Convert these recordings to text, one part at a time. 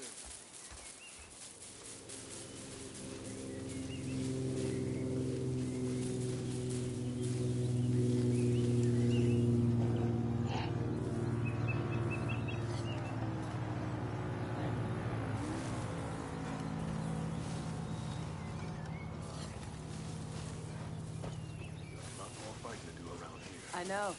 right there. A lot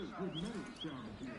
more fighting to do around here.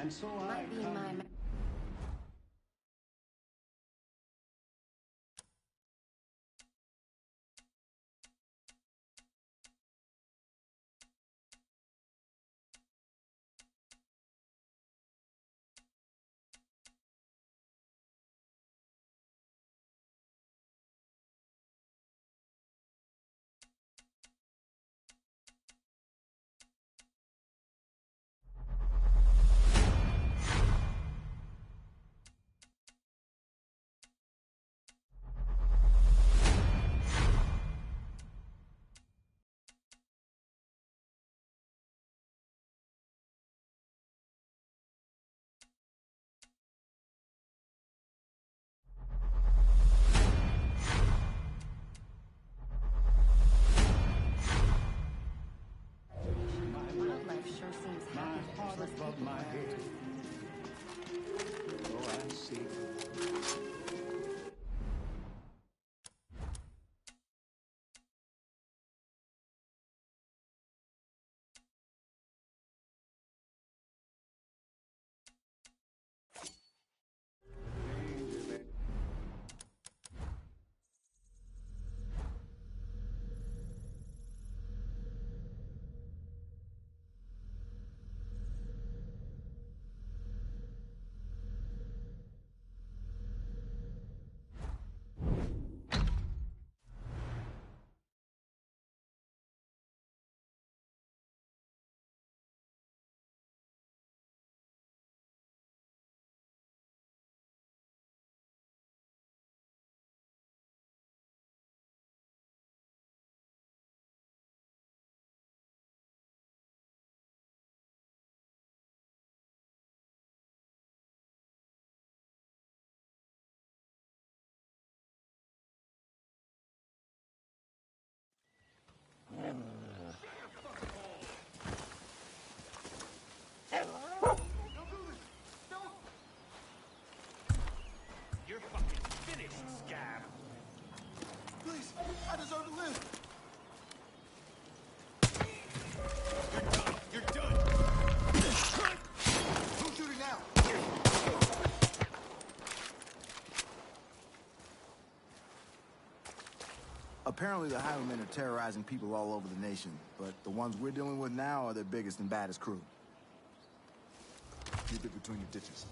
And so I be come Apparently, the Highwaymen are terrorizing people all over the nation, but the ones we're dealing with now are their biggest and baddest crew. Keep it between your ditches.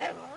ever.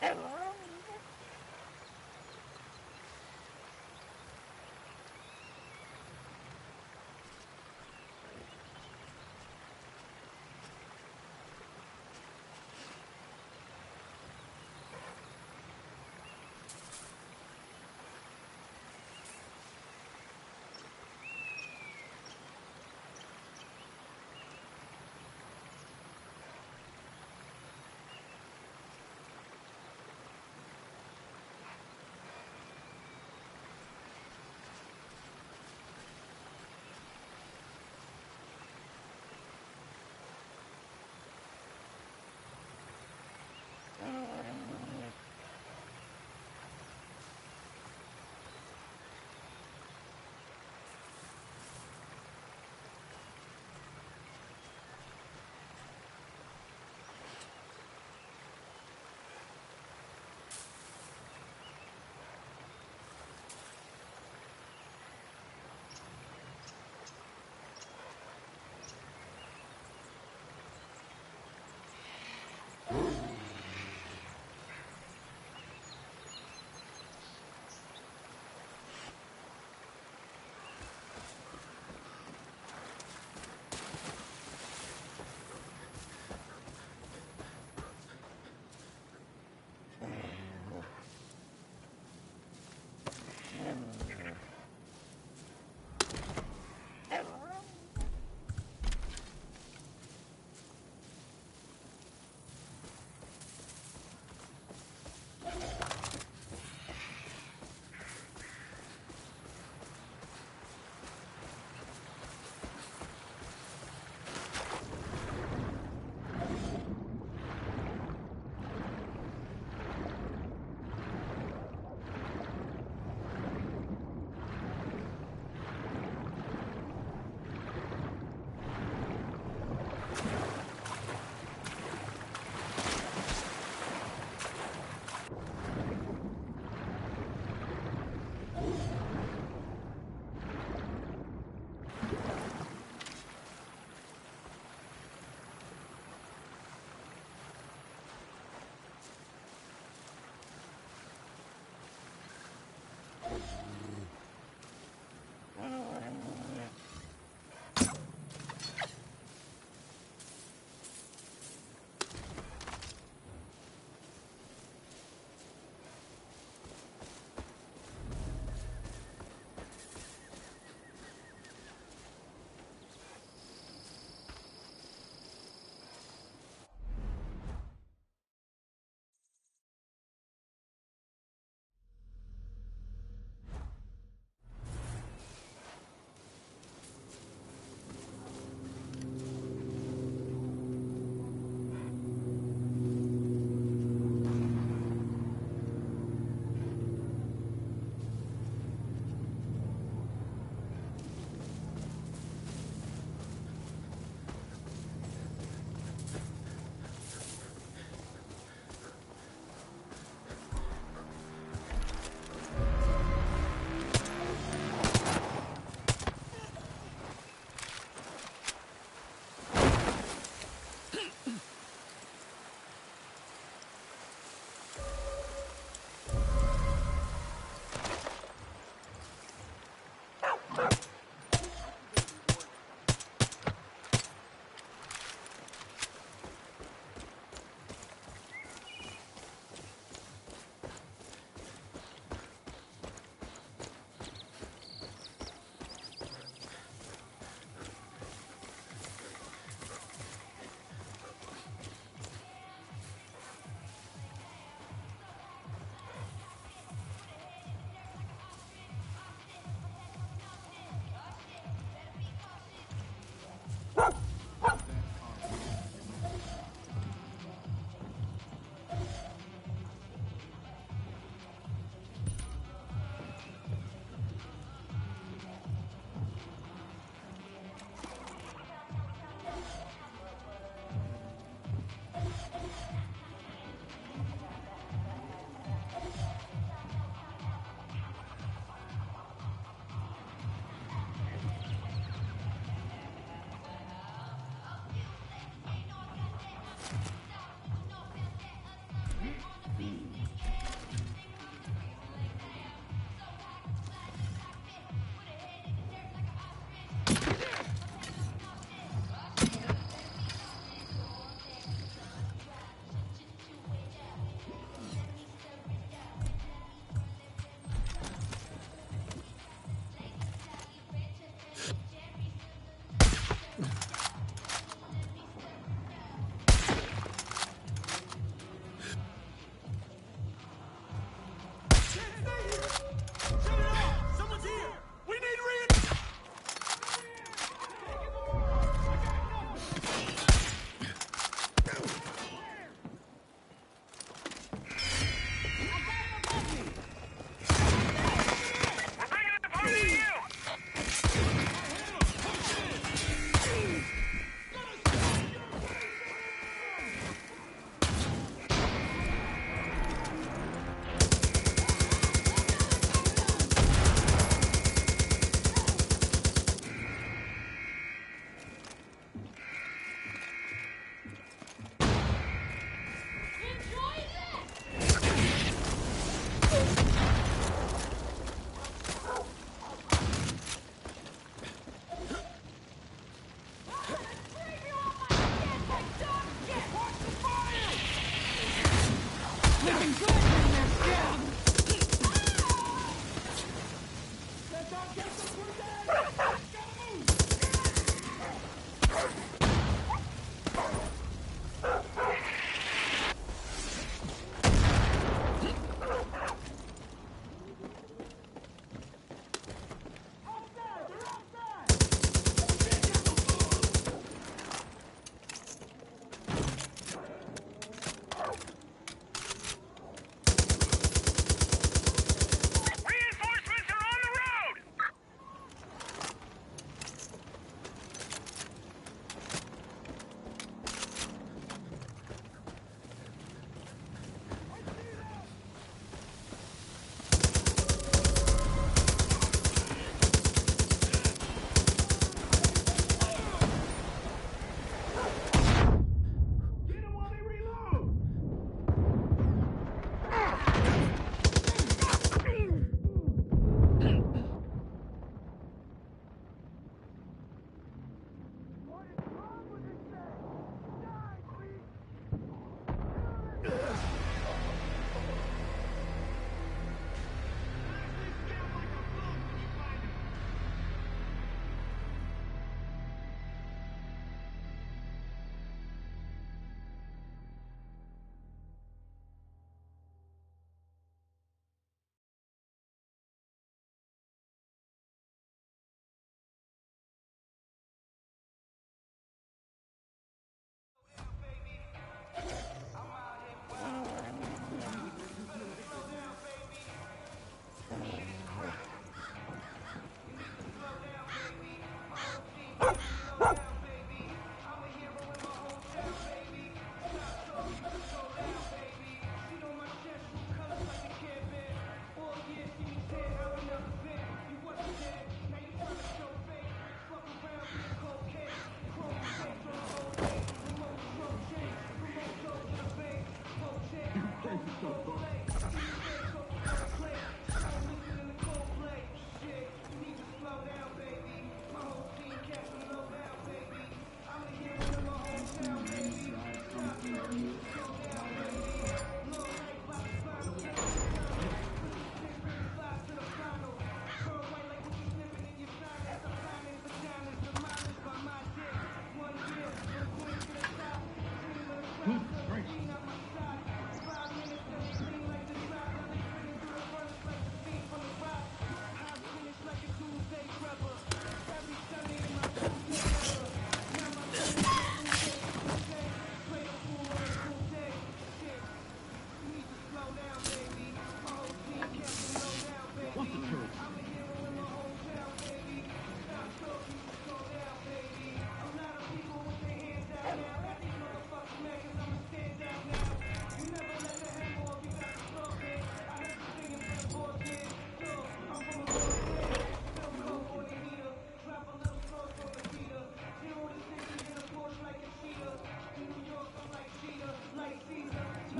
Ever.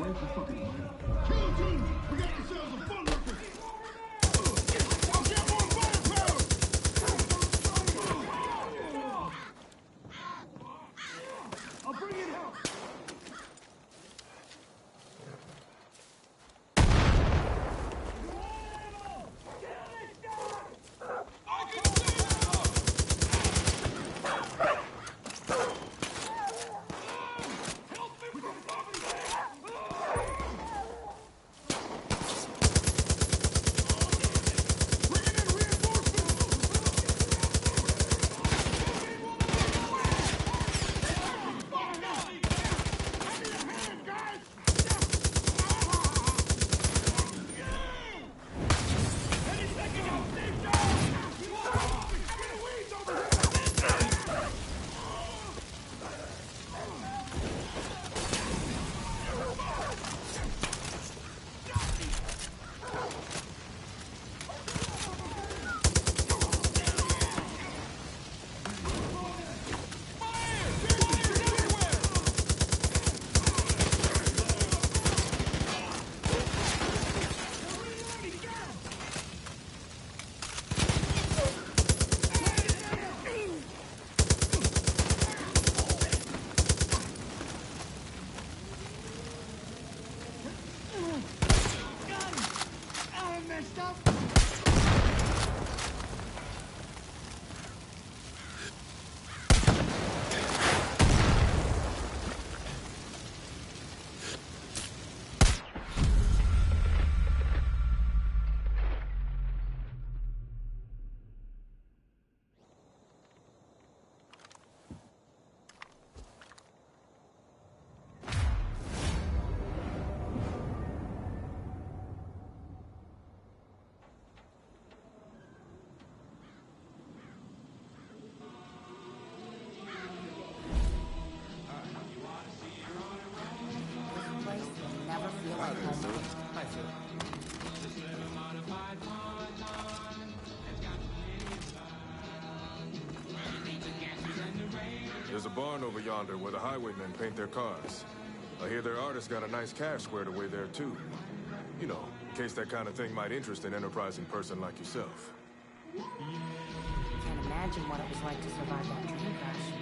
Kill team! We got ourselves a fun barn over yonder where the highwaymen paint their cars. I hear their artist got a nice cache squared away there, too. You know, in case that kind of thing might interest an enterprising person like yourself. I Can't imagine what it was like to survive that train crash.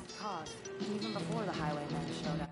Lost cause, even before the highwaymen showed up.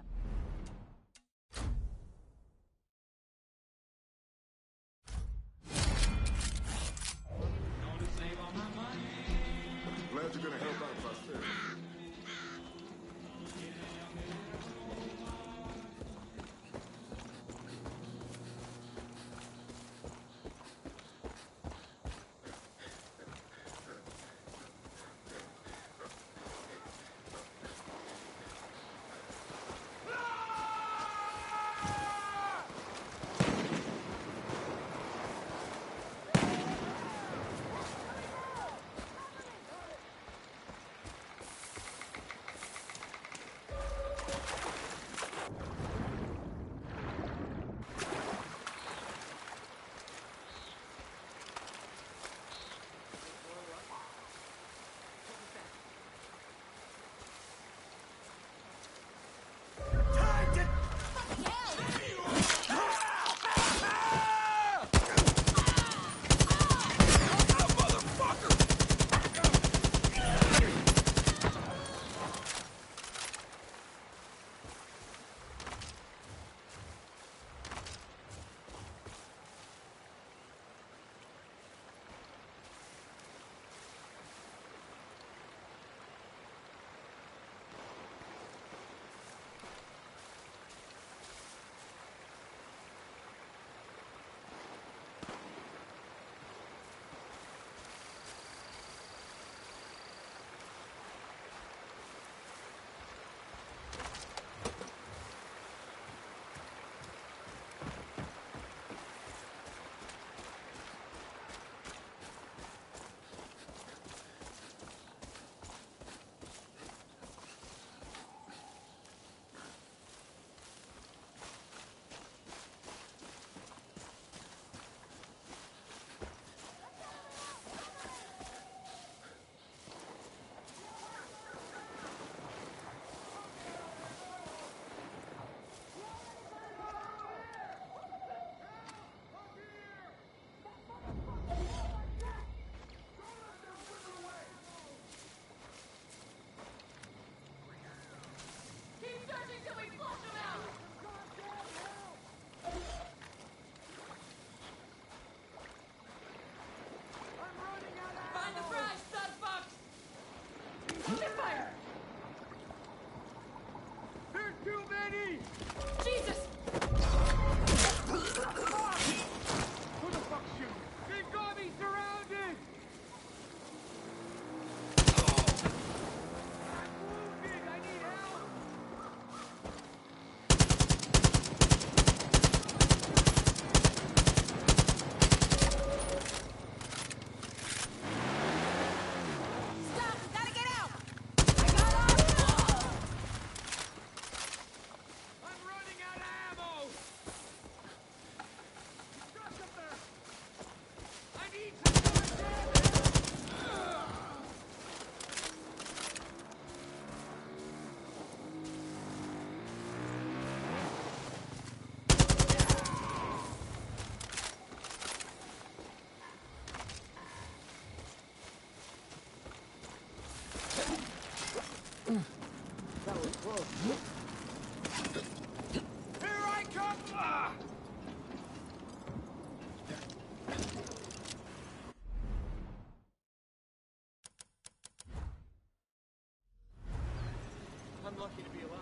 Lucky to be alive.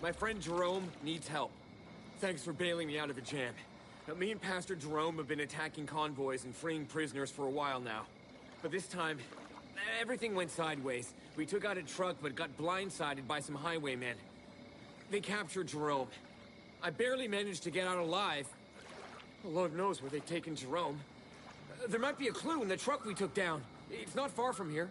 My friend Jerome needs help. Thanks for bailing me out of a jam. Me and Pastor Jerome have been attacking convoys and freeing prisoners for a while now. But this time, everything went sideways. We took out a truck but got blindsided by some highwaymen. They captured Jerome. I barely managed to get out alive. Lord knows where they've taken Jerome. There might be a clue in the truck we took down. It's not far from here.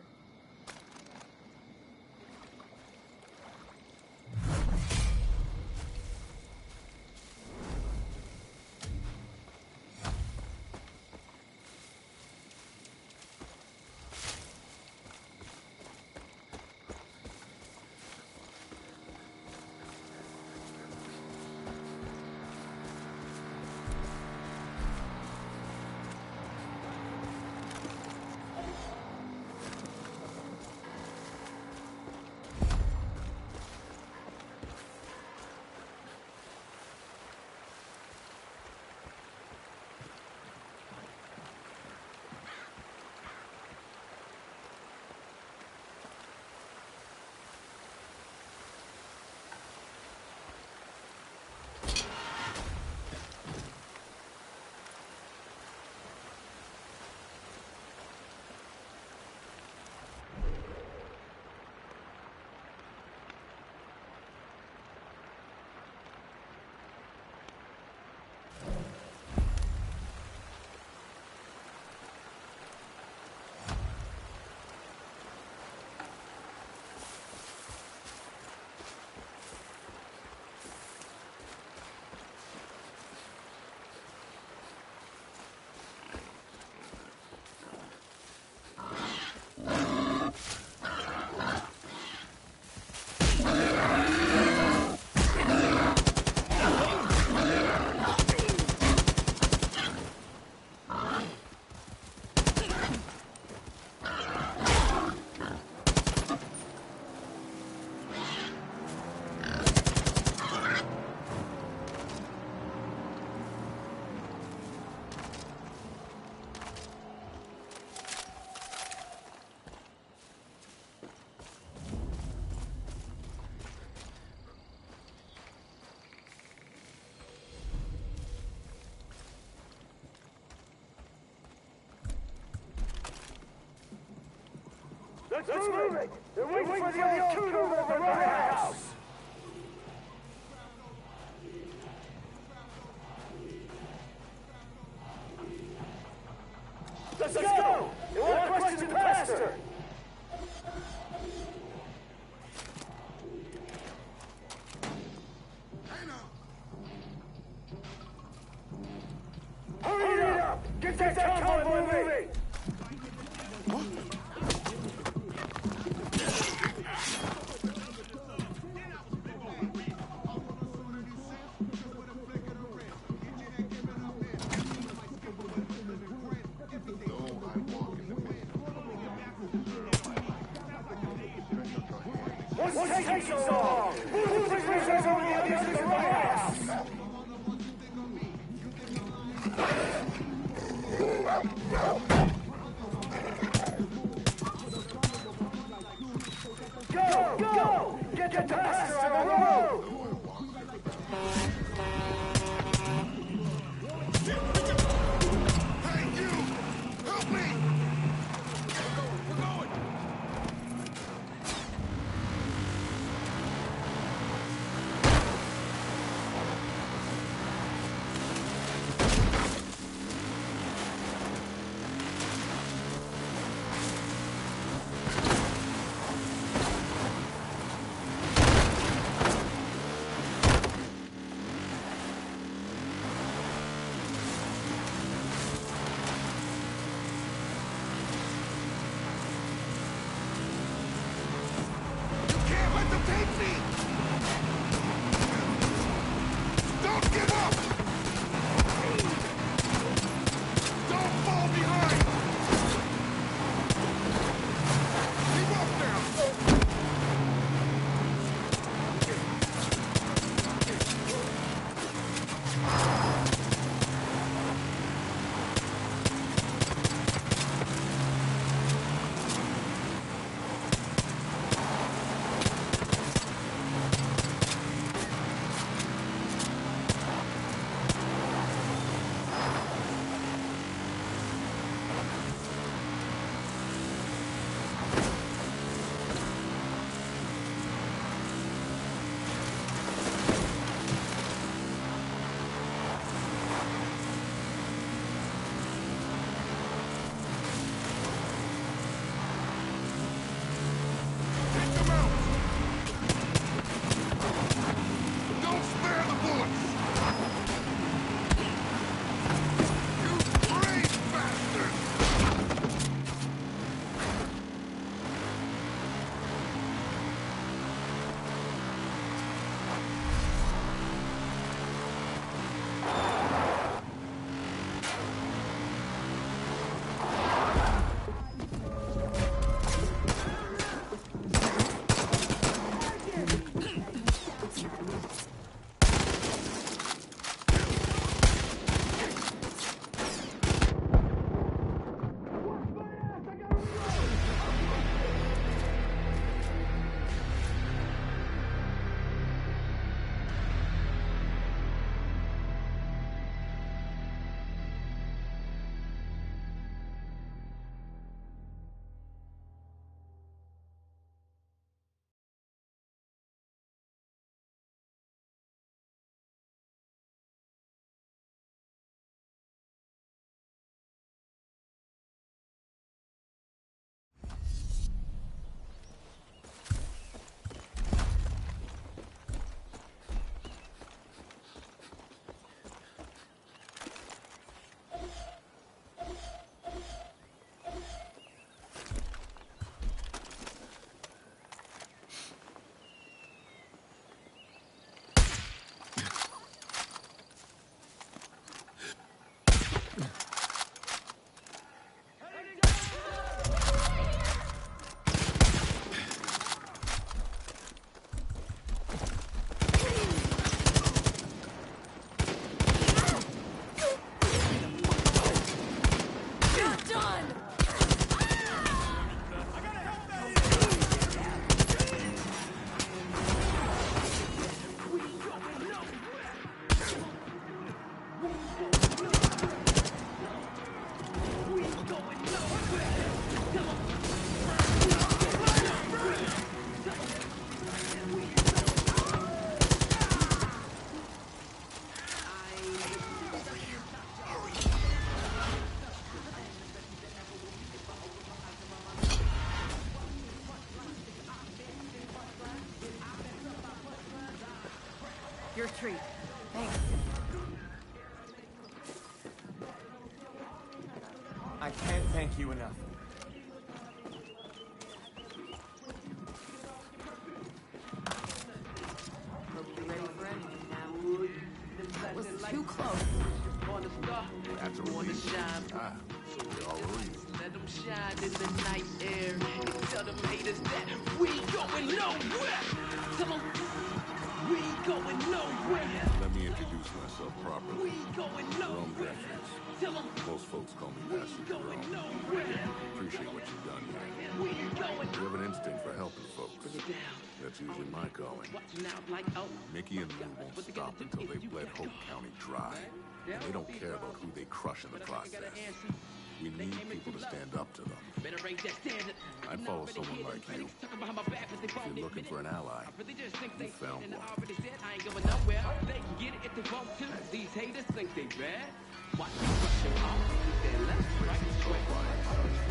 Let's move it! They're waiting for the old two over the warehouse! Go! Go! Get the pastor on the road! you enough. in the process. We need people to stand up to them. I follow someone like you. If you're looking for an ally, you found one. These haters think they bad. Watch me them off. They're right,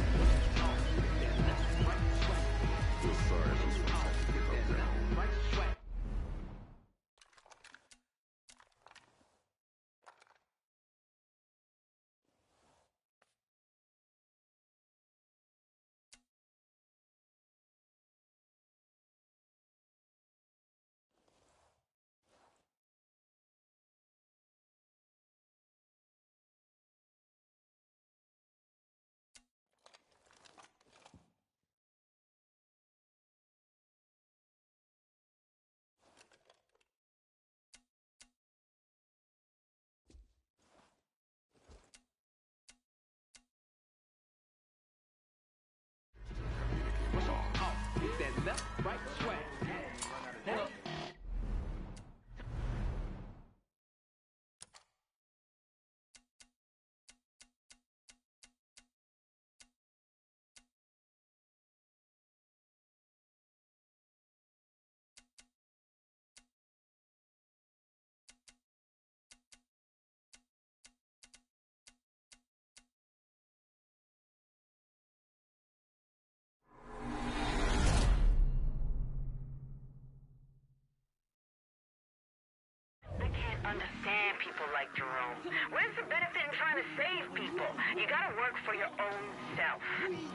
understand people like Jerome. Where's the benefit in trying to save people? You gotta work for your own self.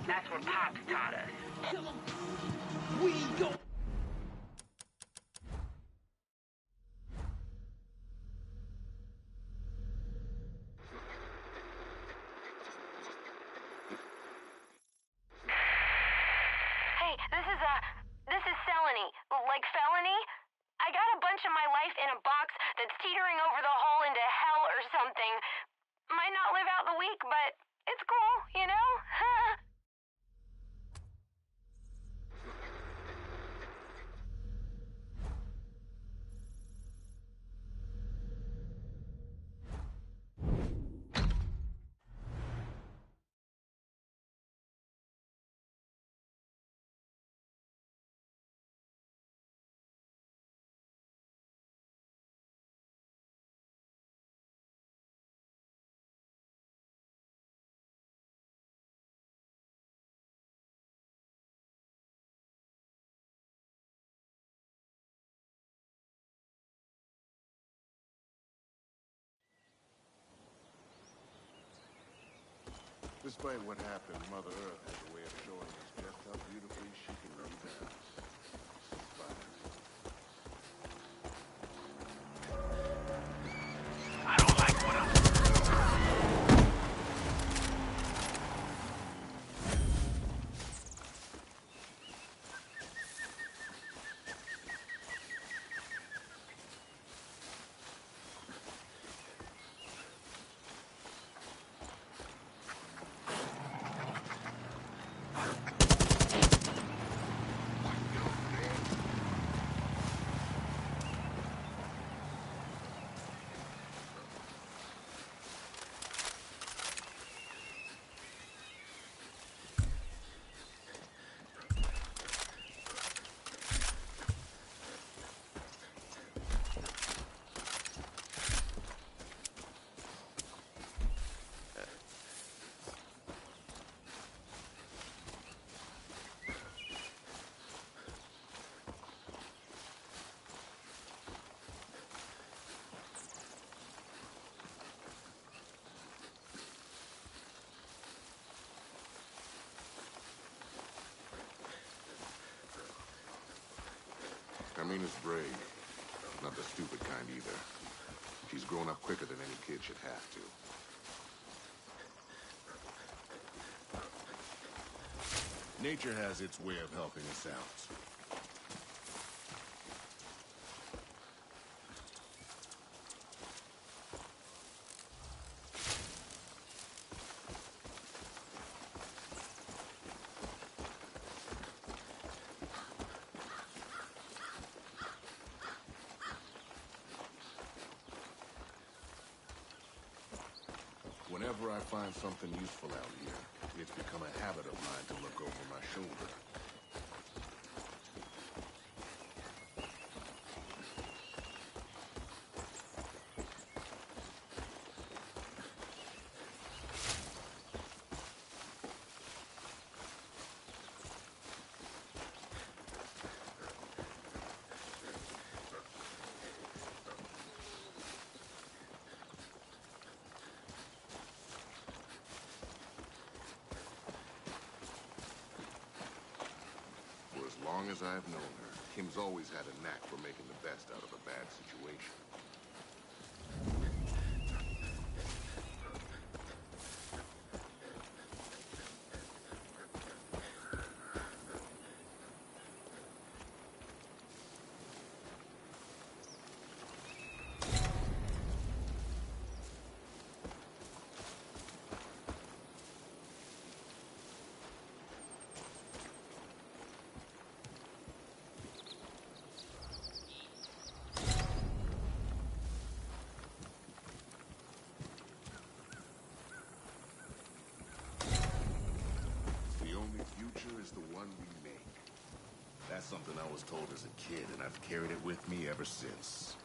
That's what Pops taught us. We don't. Despite what happened, Mother Earth has a way of showing us just how is brave. Not the stupid kind either. She's grown up quicker than any kid should have to. Nature has its way of helping us out. Whenever I find something useful out here, it's become a habit of mine to look over my shoulder. For as long as I've known her, Kim's always had a knack for making the best out of a bad situation. The only future is the one we make. That's something I was told as a kid, and I've carried it with me ever since.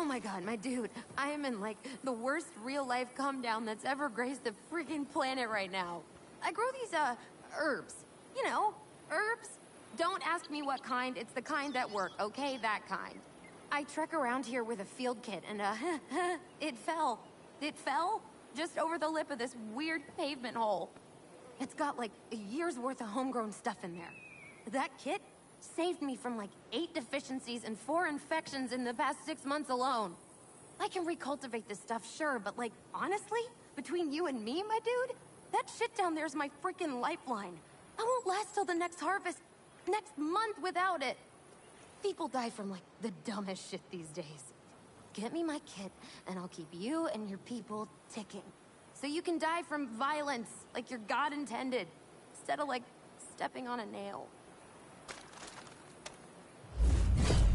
Oh my god, my dude, I am in like the worst real life come down that's ever graced the freaking planet right now. I grow these, uh, herbs. You know, herbs. Don't ask me what kind, it's the kind that work, okay? That kind. I trek around here with a field kit and, uh, it fell. It fell just over the lip of this weird pavement hole. It's got like a year's worth of homegrown stuff in there. That kit saved me from like eight deficiencies and four infections in the past six months alone. I can recultivate this stuff, sure, but like, honestly, between you and me, my dude, that shit down there's my freaking lifeline. I won't last till the next harvest, next month without it. People die from like the dumbest shit these days. Get me my kit, and I'll keep you and your people ticking. So you can die from violence, like your God intended, instead of like stepping on a nail.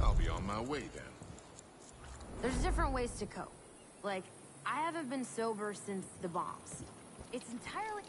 I'll be on my way then. There's different ways to cope. Like, I haven't been sober since the bombs. It's entirely.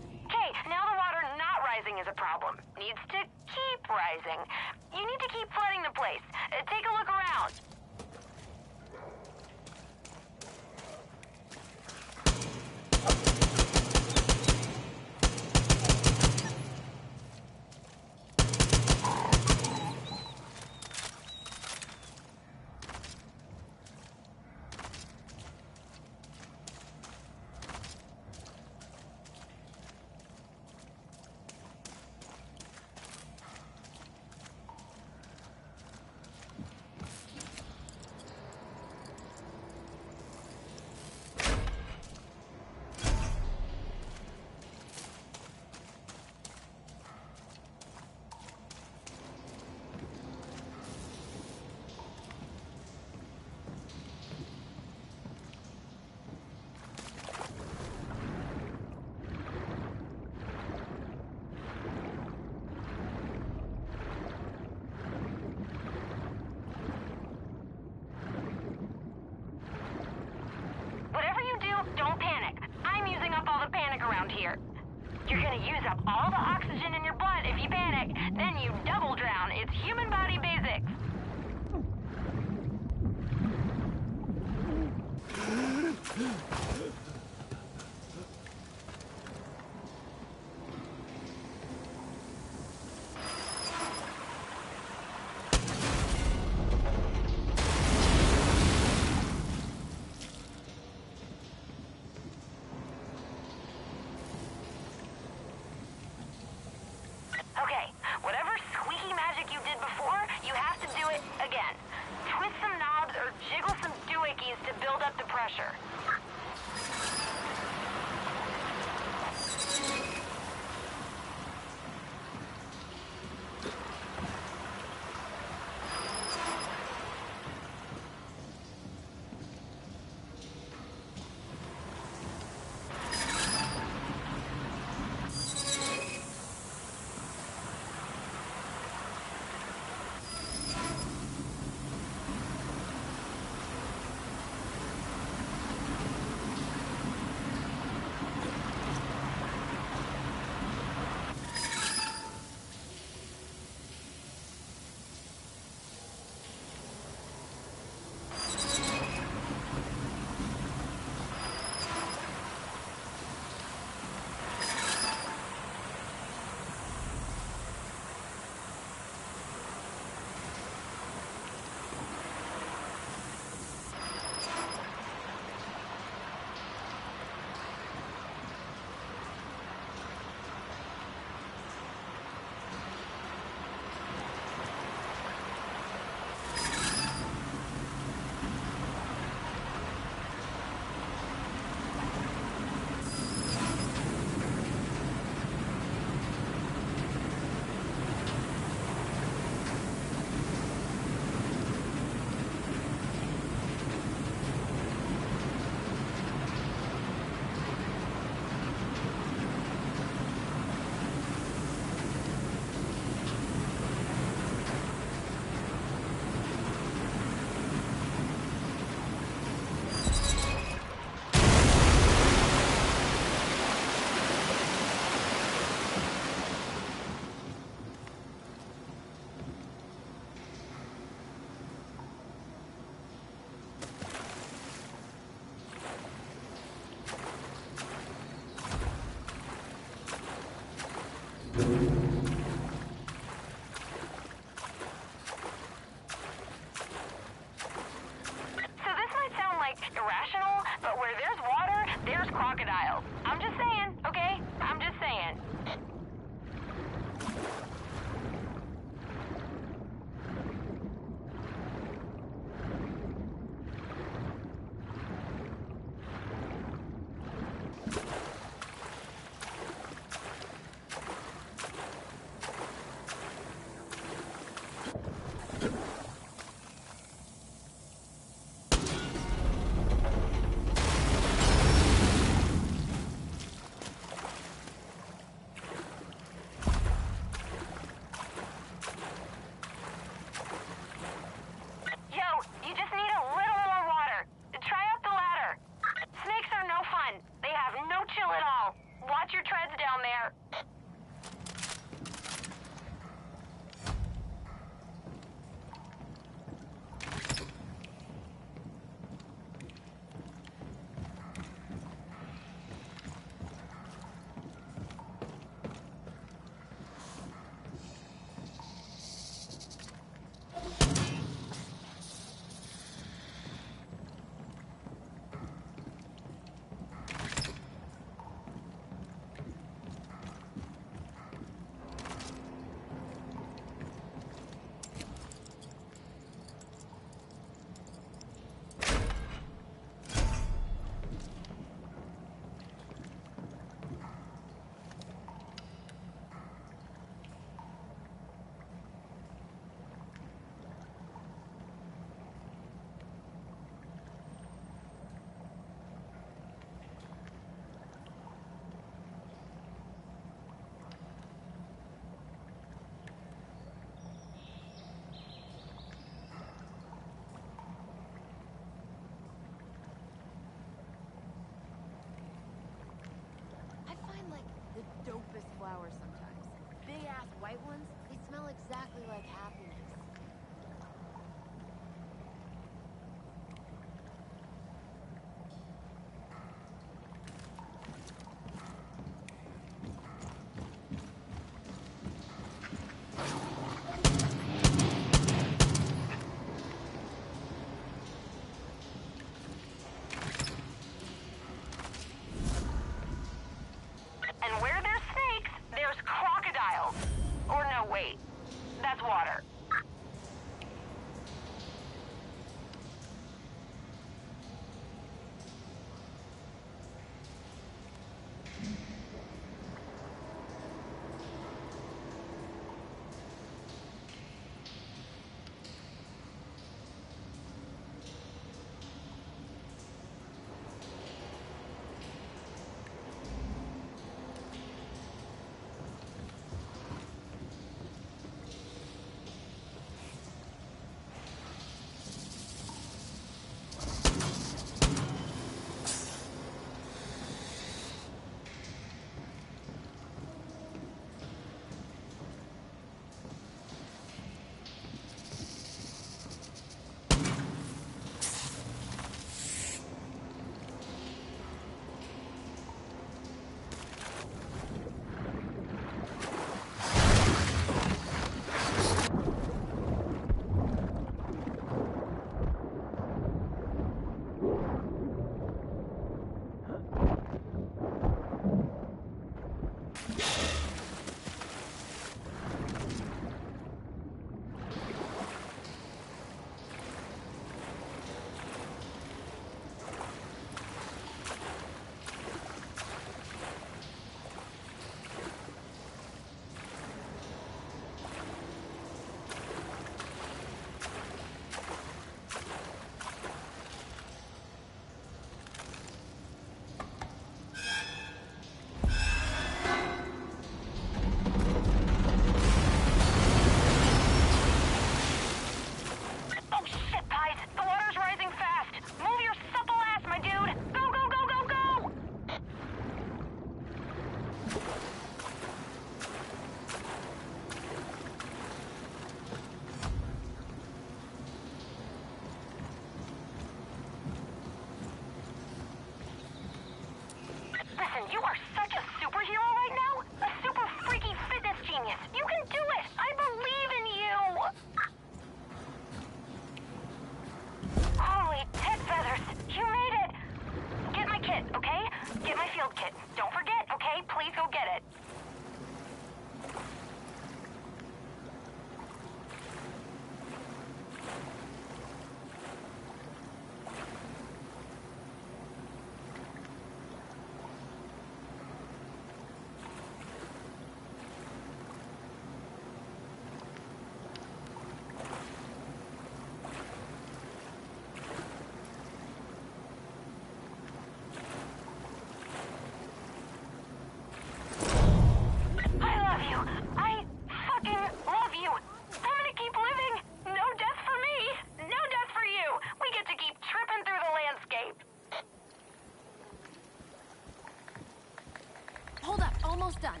Almost done.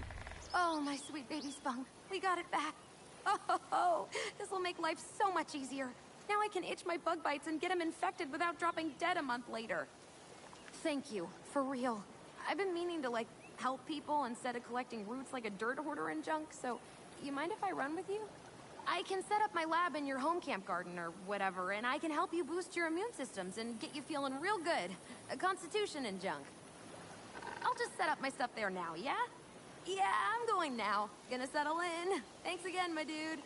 Oh, my sweet baby Spunk. We got it back. Oh, this will make life so much easier. Now I can itch my bug bites and get him infected without dropping dead a month later. Thank you, for real. I've been meaning to, like, help people instead of collecting roots like a dirt hoarder and junk, so you mind if I run with you? I can set up my lab in your home camp garden or whatever, and I can help you boost your immune systems and get you feeling real good. A constitution and junk. I'll just set up my stuff there now, yeah? Yeah, I'm going now. Gonna settle in. Thanks again, my dude.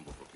Симбухов.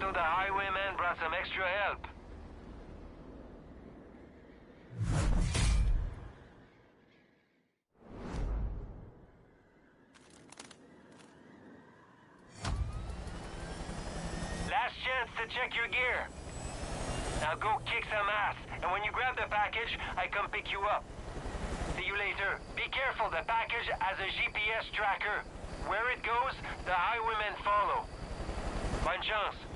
Looks the highwayman brought some extra help. Last chance to check your gear. Now go kick some ass, and when you grab the package, I come pick you up. See you later. Be careful, the package has a GPS tracker. Where it goes, the highwaymen follow. Bonne chance.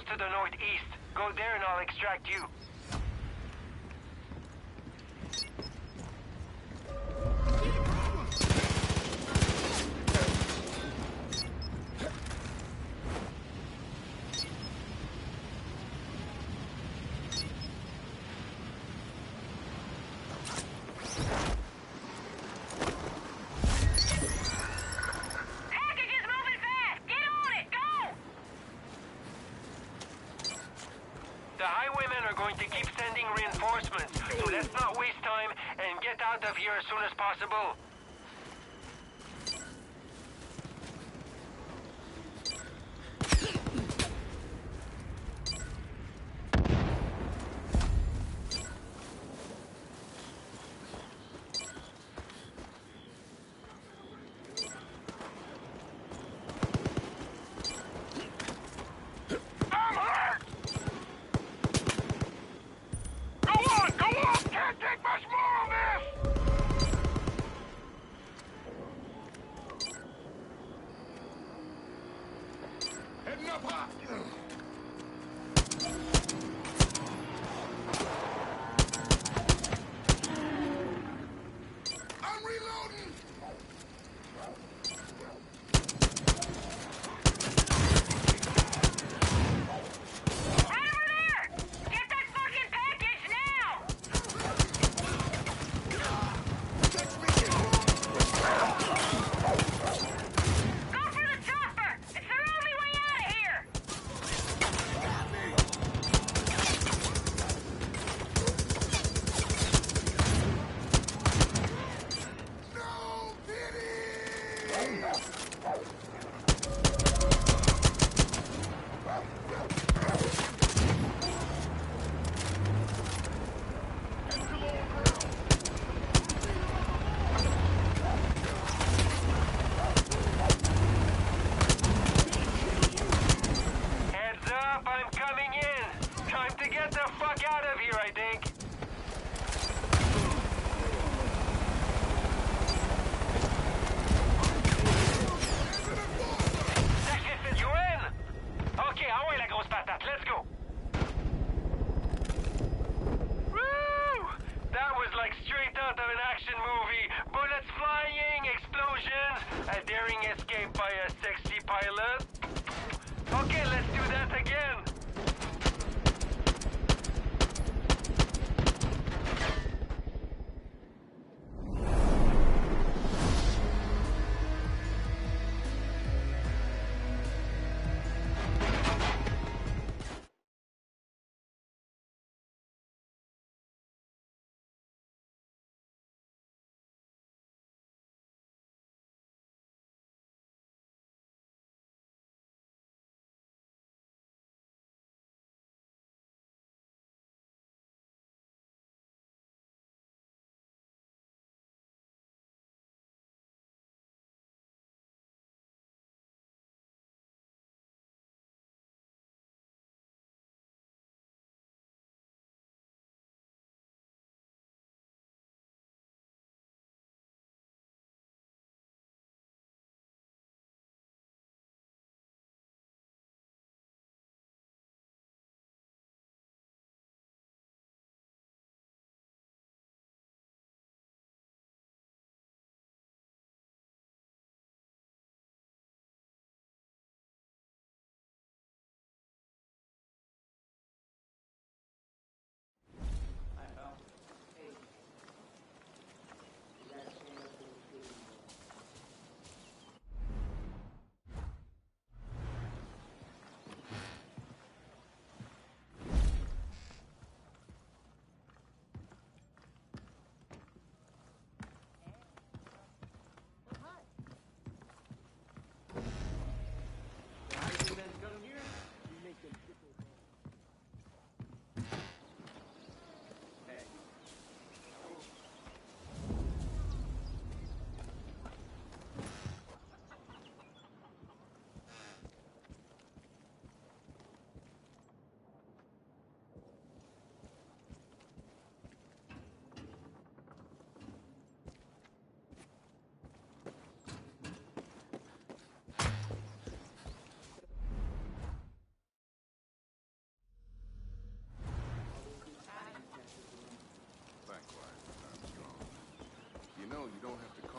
goes to the northeast. Go there and I'll extract you.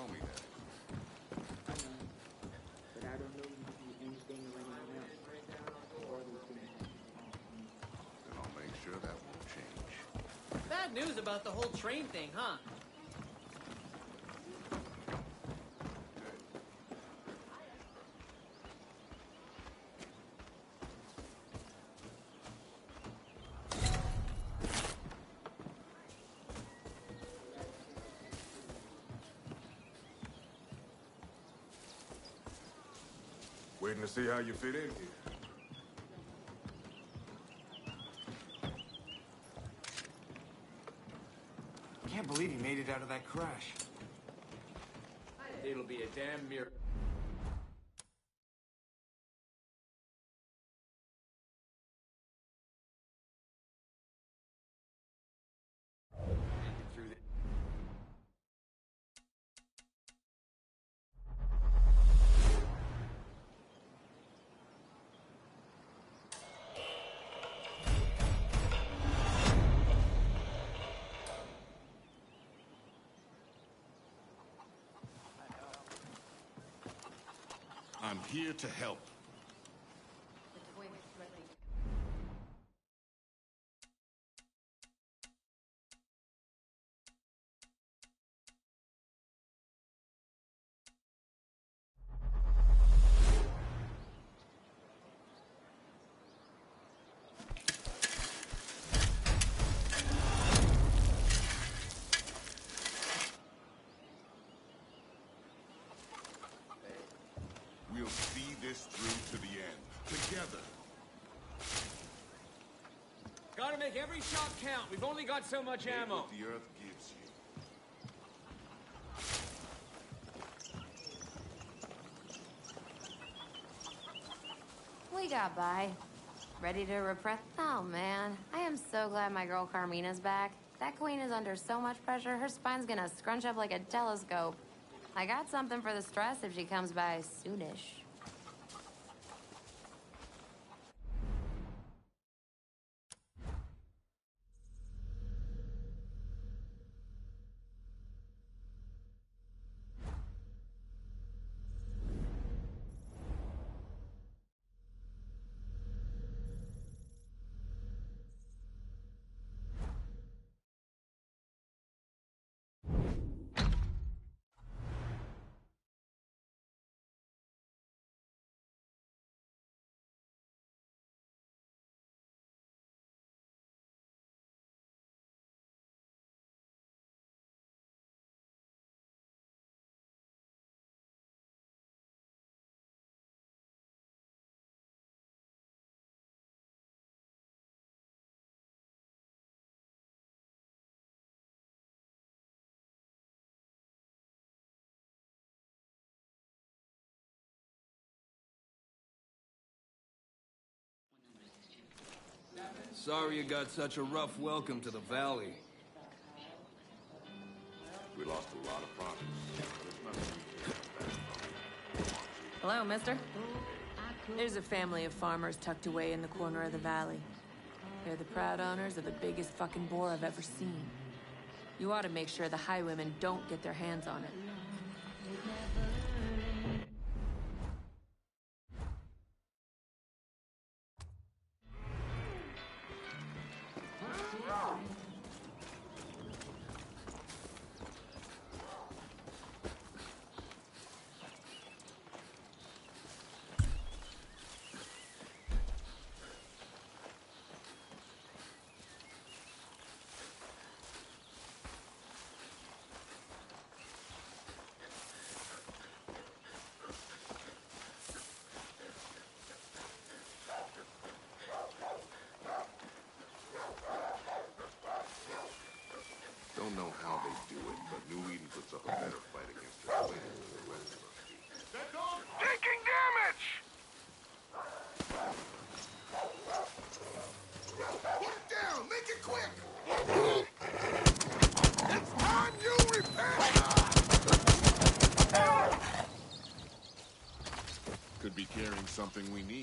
call me that. I know. But I don't know you anything right now. Or I'll make sure that won't change. Bad news about the whole train thing, huh? Waiting to see how you fit in here. Can't believe he made it out of that crash. It'll be a damn miracle. Here to help. We'll see this through to the end. Together. Gotta make every shot count. We've only got so much Take ammo. what the earth gives you. We got by. Ready to repress? Oh man, I am so glad my girl Carmina's back. That queen is under so much pressure, her spine's gonna scrunch up like a telescope. I got something for the stress if she comes by soonish. Sorry you got such a rough welcome to the valley. We lost a lot of property. but it's nothing we can't stand for. Hello, mister. There's a family of farmers tucked away in the corner of the valley. They're the proud owners of the biggest fucking boar I've ever seen. You ought to make sure the highwaymen don't get their hands on it. Don't know how they do it, but New Eden puts up a better fight against their players than the rest of us do. That dog's taking damage! Put it down! Make it quick! it's time you repent! Could be something we need.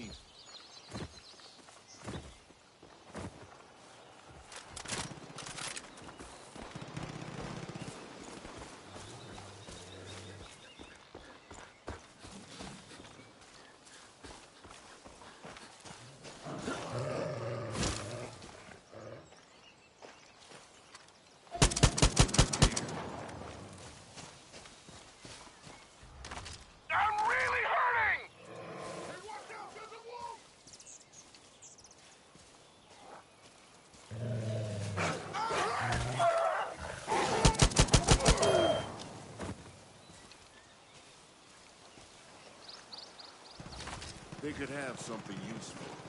they could have something useful.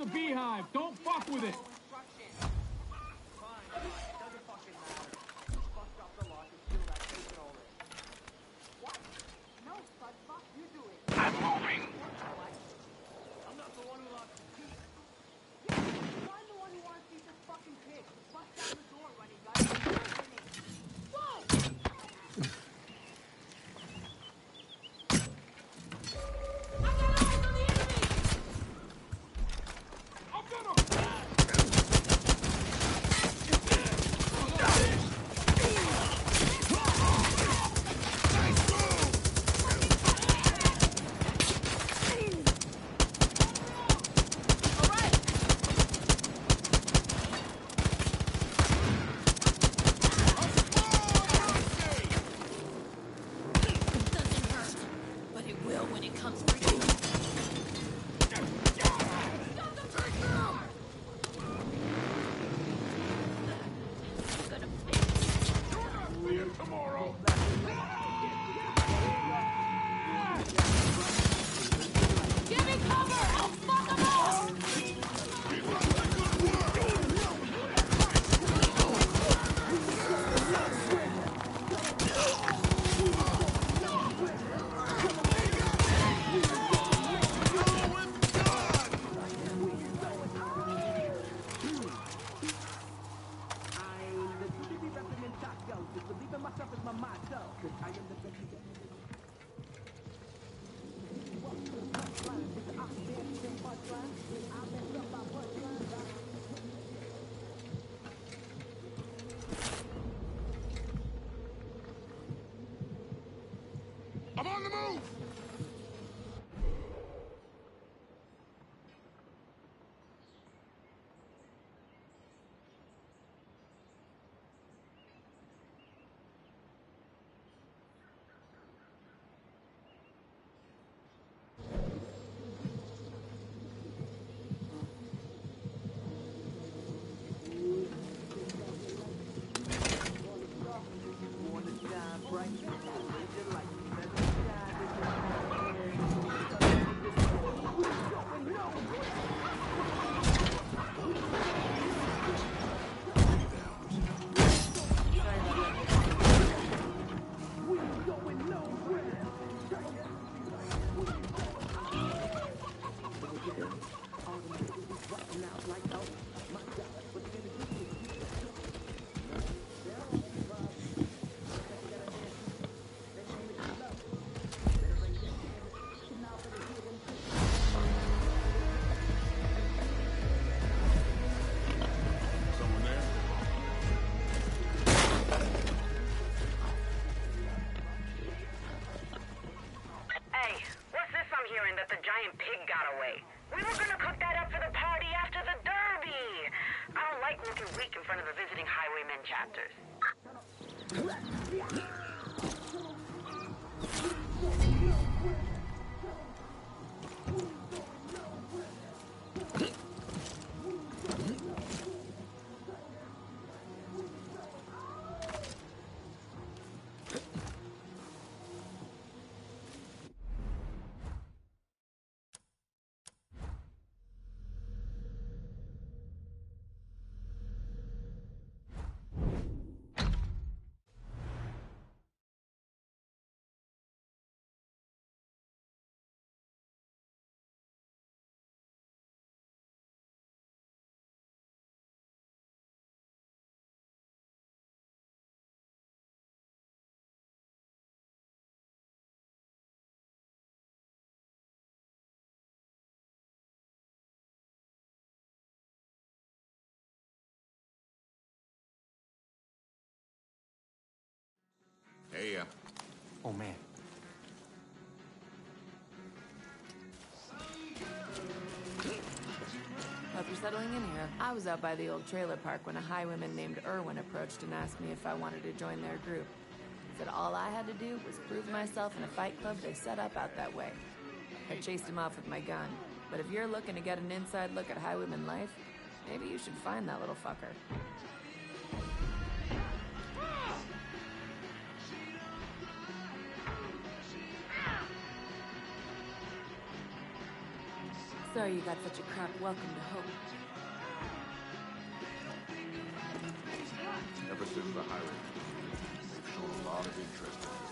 the beehive. Don't fuck with it. chapters. Oh, man. Hope you're settling in here. I was out by the old trailer park when a highwayman named Irwin approached and asked me if I wanted to join their group. Said all I had to do was prove myself in a fight club they set up out that way. I chased him off with my gun. But if you're looking to get an inside look at highwayman life, maybe you should find that little fucker. Sorry you got such a crap welcome to Hope. Ever since the highway, they've shown a lot of interest in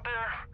out there?